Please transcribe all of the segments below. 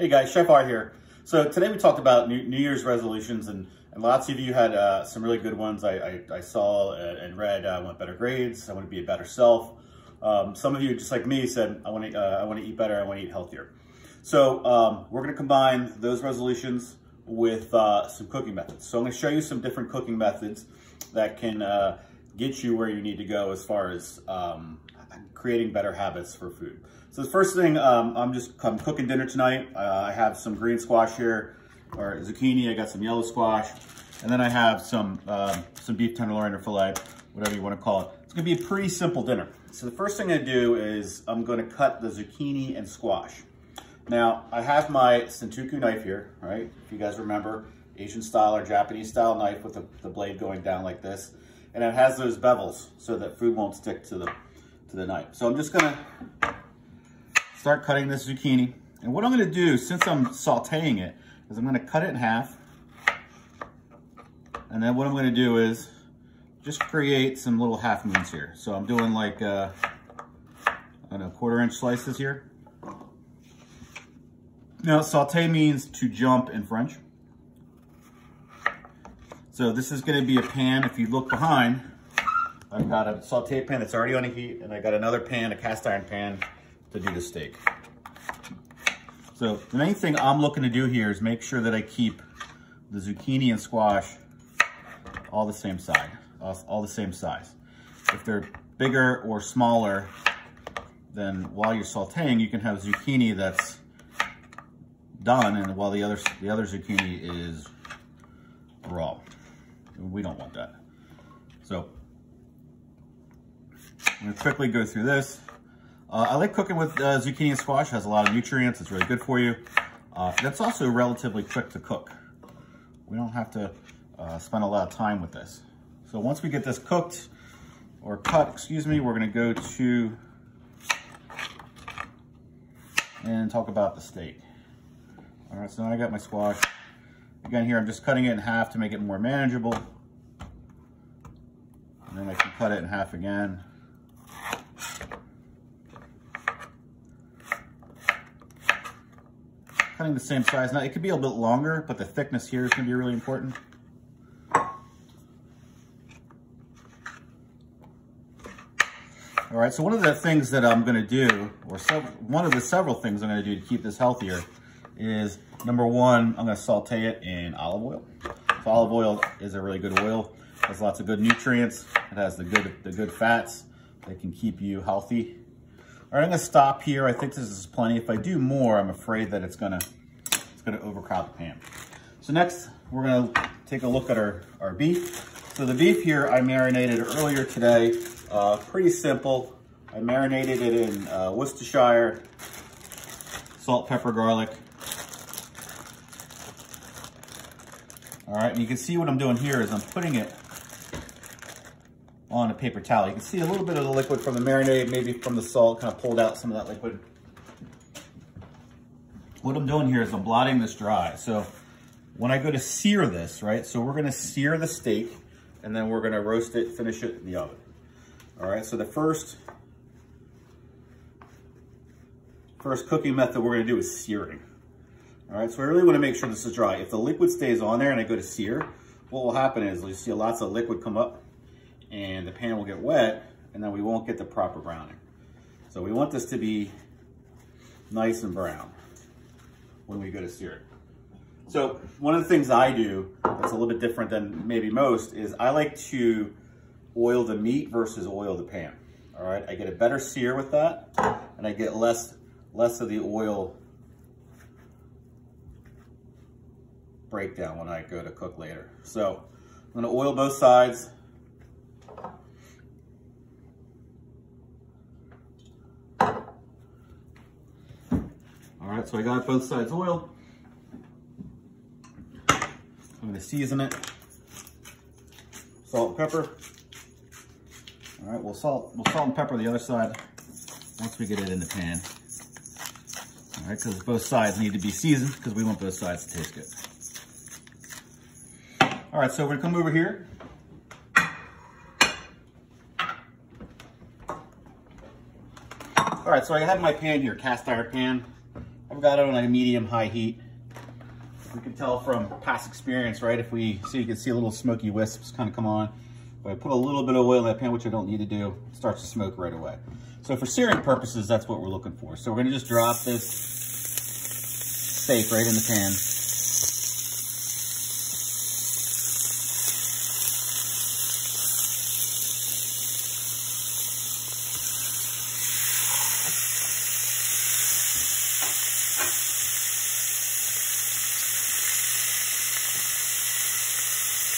Hey guys, Chef Art here. So today we talked about New, Year's resolutions and, and lots of you had uh, some really good ones I, I, I saw and read. I want better grades, I want to be a better self. Um, some of you, just like me, said I want to uh, I want to eat better, I want to eat healthier. So um, we're going to combine those resolutions with uh, some cooking methods. So I'm going to show you some different cooking methods that can uh, get you where you need to go as far as um, creating better habits for food. So the first thing, um, I'm just I'm cooking dinner tonight. Uh, I have some green squash here, or zucchini. I got some yellow squash, and then I have some um, some beef tenderloin or filet, whatever you want to call it. It's gonna be a pretty simple dinner. So the first thing I do is I'm gonna cut the zucchini and squash. Now, I have my Santoku knife here, right? If you guys remember, Asian style or Japanese style knife with the, the blade going down like this. And it has those bevels so that food won't stick to the, to the knife. So I'm just gonna start cutting this zucchini. And what I'm gonna do, since I'm sauteing it, is I'm gonna cut it in half. And then what I'm gonna do is just create some little half moons here. So I'm doing like, uh, I don't know, quarter inch slices here. Now, saute means to jump in French. So this is gonna be a pan. If you look behind, I've got a saute pan that's already on a heat, and I got another pan, a cast iron pan, to do the steak. So the main thing I'm looking to do here is make sure that I keep the zucchini and squash all the same size, all the same size. If they're bigger or smaller, then while you're sauteing, you can have zucchini that's done, and while the other the other zucchini is raw. We don't want that. So I'm gonna quickly go through this. Uh, I like cooking with uh, zucchini and squash. It has a lot of nutrients. It's really good for you. Uh, that's also relatively quick to cook. We don't have to uh, spend a lot of time with this. So once we get this cooked or cut, excuse me, we're gonna go to and talk about the steak. All right, so now I got my squash. Again, here I'm just cutting it in half to make it more manageable. And then I can cut it in half again. Cutting the same size. Now, it could be a little bit longer, but the thickness here is gonna be really important. All right, so one of the things that I'm gonna do, or one of the several things I'm gonna do to keep this healthier is number one, I'm gonna saute it in olive oil. So olive oil is a really good oil. It has lots of good nutrients. It has the good, the good fats that can keep you healthy. All right, I'm gonna stop here. I think this is plenty. If I do more, I'm afraid that it's gonna, it's gonna overcrowd the pan. So next, we're gonna take a look at our, our beef. So the beef here, I marinated earlier today. Uh, pretty simple. I marinated it in uh, Worcestershire, salt, pepper, garlic, All right, and you can see what I'm doing here is I'm putting it on a paper towel. You can see a little bit of the liquid from the marinade, maybe from the salt, kind of pulled out some of that liquid. What I'm doing here is I'm blotting this dry. So when I go to sear this, right, so we're gonna sear the steak and then we're gonna roast it, finish it in the oven. All right, so the first, first cooking method we're gonna do is searing. All right, so I really wanna make sure this is dry. If the liquid stays on there and I go to sear, what will happen is you'll see lots of liquid come up and the pan will get wet and then we won't get the proper browning. So we want this to be nice and brown when we go to sear it. So one of the things I do that's a little bit different than maybe most is I like to oil the meat versus oil the pan. All right, I get a better sear with that and I get less, less of the oil breakdown when I go to cook later. So I'm gonna oil both sides. Right, so I got both sides oiled. I'm gonna season it. Salt and pepper. All right, we'll salt, we'll salt and pepper the other side once we get it in the pan. All right, because both sides need to be seasoned because we want both sides to taste good. All right, so we're gonna come over here. All right, so I have my pan here, cast iron pan. I've got it on a medium high heat. We can tell from past experience, right? If we see, you can see a little smoky wisps kind of come on. If I put a little bit of oil in that pan, which I don't need to do, it starts to smoke right away. So for searing purposes, that's what we're looking for. So we're gonna just drop this steak right in the pan.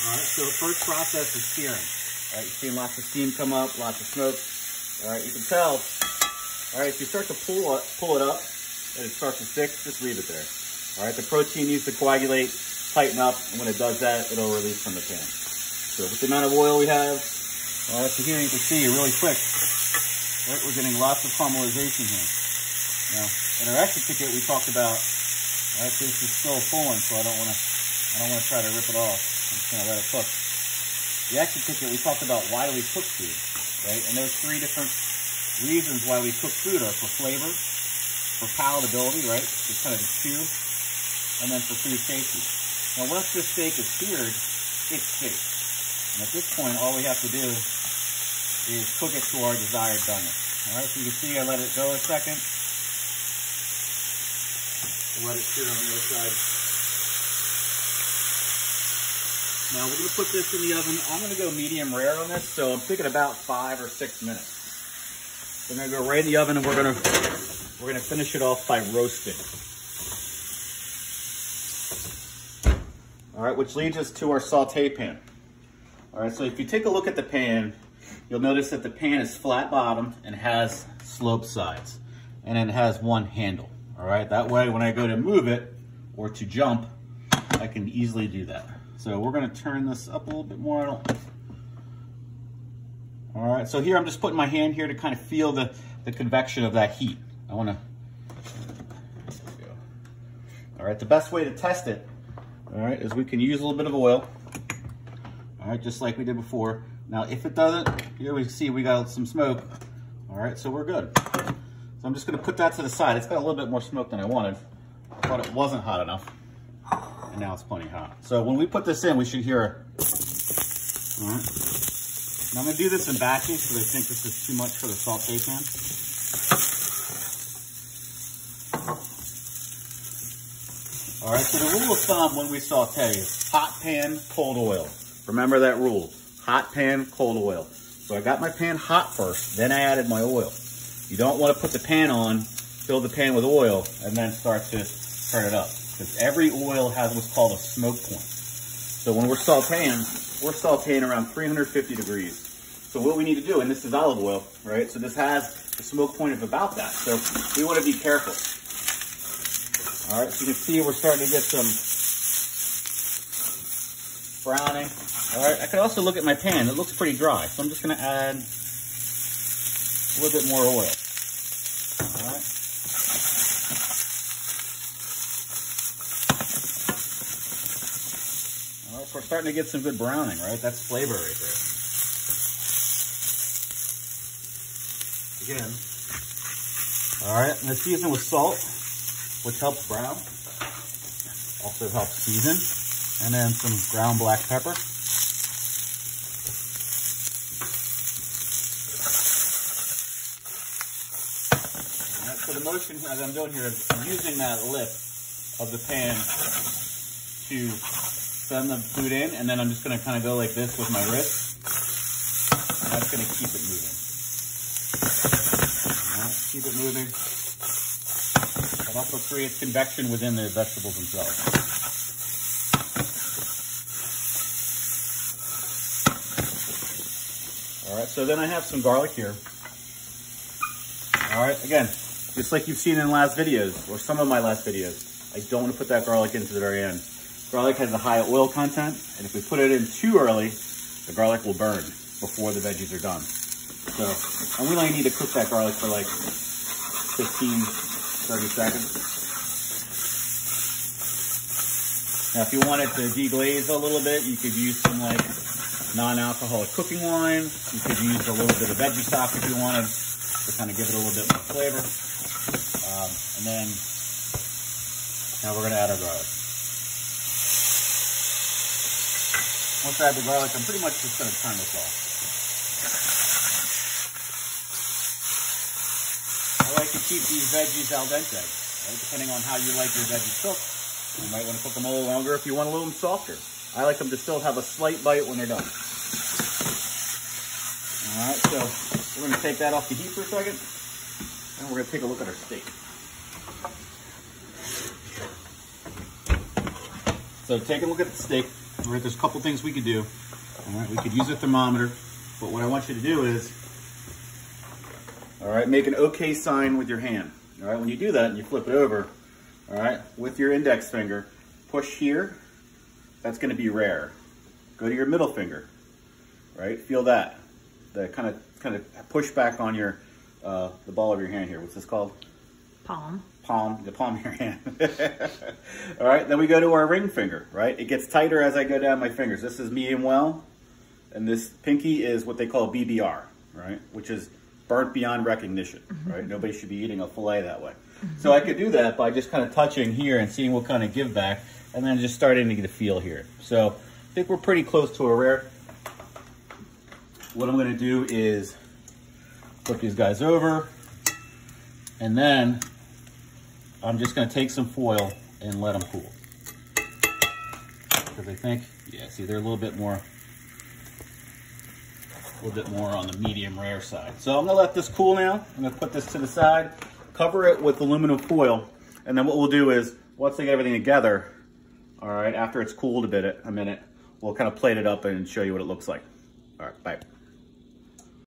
All right, so the first process is searing. All right, you're seeing lots of steam come up, lots of smoke. All right, you can tell. All right, if you start to pull it, pull it up and it starts to stick, just leave it there. All right, the protein needs to coagulate, tighten up, and when it does that, it'll release from the pan. So with the amount of oil we have, all right, so here you can see really quick, right, we're getting lots of caramelization here. Now, in our ticket, we talked about, all right, this is still pulling, so I don't want to, I don't want to try to rip it off. I'm just to let it cook. The exit ticket, we talked about why we cook food, right? And those three different reasons why we cook food are for flavor, for palatability, right? Just kind of to chew, and then for food safety. Now, once this steak is seared, it's safe. And at this point, all we have to do is cook it to our desired doneness. All right, so you can see I let it go a second. Let it sear on the other side. Now we're gonna put this in the oven. I'm gonna go medium rare on this, so I'm thinking about five or six minutes. We're gonna go right in the oven and we're gonna we're gonna finish it off by roasting. All right, which leads us to our saute pan. All right, so if you take a look at the pan, you'll notice that the pan is flat bottom and has sloped sides. And it has one handle. All right, that way when I go to move it or to jump, I can easily do that. So we're gonna turn this up a little bit more. All right, so here I'm just putting my hand here to kind of feel the, the convection of that heat. I wanna, all right, the best way to test it, all right, is we can use a little bit of oil. All right, just like we did before. Now, if it doesn't, here we see we got some smoke. All right, so we're good. So I'm just gonna put that to the side. It's got a little bit more smoke than I wanted. Thought it wasn't hot enough and now it's plenty hot. So when we put this in, we should hear. All right. I'm gonna do this in batches because I think this is too much for the saute pan. All right, so the rule of thumb when we saute is hot pan, cold oil. Remember that rule, hot pan, cold oil. So I got my pan hot first, then I added my oil. You don't wanna put the pan on, fill the pan with oil, and then start to turn it up because every oil has what's called a smoke point. So when we're sauteing, we're sauteing around 350 degrees. So what we need to do, and this is olive oil, right? So this has a smoke point of about that. So we want to be careful. All right, so you can see we're starting to get some browning. All right, I can also look at my pan. It looks pretty dry. So I'm just going to add a little bit more oil. All right. All right, so we're starting to get some good browning, right? That's flavor right there. Again. All right, and the season with salt, which helps brown. Also helps season. And then some ground black pepper. So the motion as I'm doing here is I'm using that lip of the pan to send the food in, and then I'm just gonna kind of go like this with my wrist. And that's gonna keep it moving. Keep it moving. It also creates convection within the vegetables themselves. All right, so then I have some garlic here. All right, again, just like you've seen in last videos, or some of my last videos, I don't want to put that garlic into the very end. Garlic has a high oil content, and if we put it in too early, the garlic will burn before the veggies are done. So, and we only need to cook that garlic for like 15, 30 seconds. Now, if you wanted to deglaze a little bit, you could use some like non-alcoholic cooking wine. You could use a little bit of veggie stock if you wanted to kind of give it a little bit more flavor. Um, and then Now we're gonna add our garlic. Once I add the garlic, I'm pretty much just gonna turn this off. I like to keep these veggies al dente, right? Depending on how you like your veggies cooked. You might want to cook them a little longer if you want a little softer. I like them to still have a slight bite when they're done. All right, so we're gonna take that off the heat for a second, and we're gonna take a look at our steak. So take a look at the steak. All right, there's a couple things we could do. All right, we could use a thermometer, but what I want you to do is, all right, make an okay sign with your hand. All right, when you do that and you flip it over, all right, with your index finger, push here. That's gonna be rare. Go to your middle finger, right? Feel that. The kind of kind of push back on your uh, the ball of your hand here. What's this called? Palm. Palm, the palm of your hand. All right, then we go to our ring finger, right? It gets tighter as I go down my fingers. This is medium well, and this pinky is what they call BBR, right? Which is burnt beyond recognition, mm-hmm. right? Nobody should be eating a fillet that way. So I could do that by just kind of touching here and seeing what kind of give back, and then just starting to get a feel here. So I think we're pretty close to a rare. What I'm gonna do is flip these guys over, and then I'm just gonna take some foil and let them cool. Because I think, yeah, see, they're a little bit more, a little bit more on the medium rare side. So I'm gonna let this cool now. I'm gonna put this to the side, cover it with aluminum foil, and then what we'll do is, once they get everything together, all right, after it's cooled a bit, a minute, we'll kind of plate it up and show you what it looks like. All right, bye.